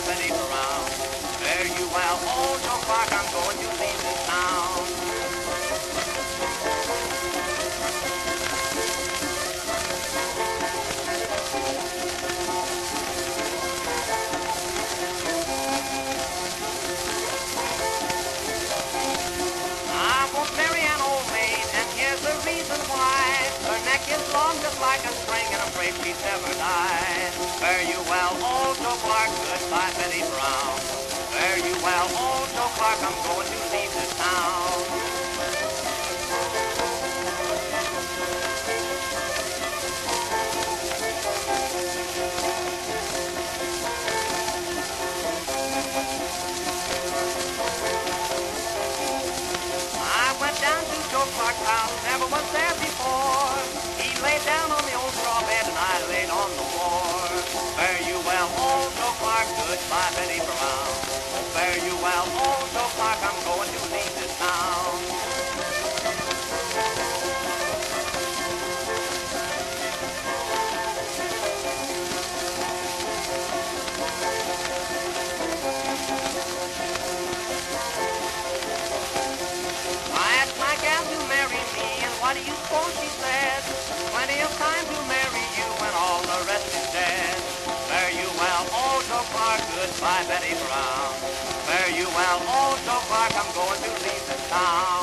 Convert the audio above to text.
happening around. Fare you well, old Joe Clark, I'm going to leave this town. I won't marry an old maid, and here's the reason why. Her neck is long just like a string, and I'm afraid she's never died. Fare you well, old Goodbye, Betty Brown. Fare you well, old Joe Clark, I'm going to leave this town. I went down to Joe Clark's house, never was there before. He laid down on Five minutes. by Betty Brown. Fare you well, oh, so far, I'm going to leave this town.